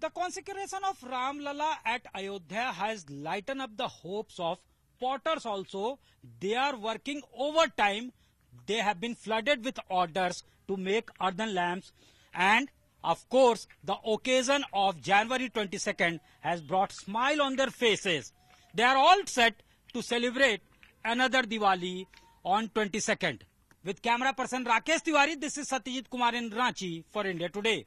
The consecration of Ram Lalla at Ayodhya has lightened up the hopes of potters also. They are working overtime. They have been flooded with orders to make earthen lamps and of course the occasion of January 22nd has brought smile on their faces. They are all set to celebrate another Diwali on 22nd. With camera person Rakesh Tiwari, this is Satyajit Kumar in Ranchi for India Today.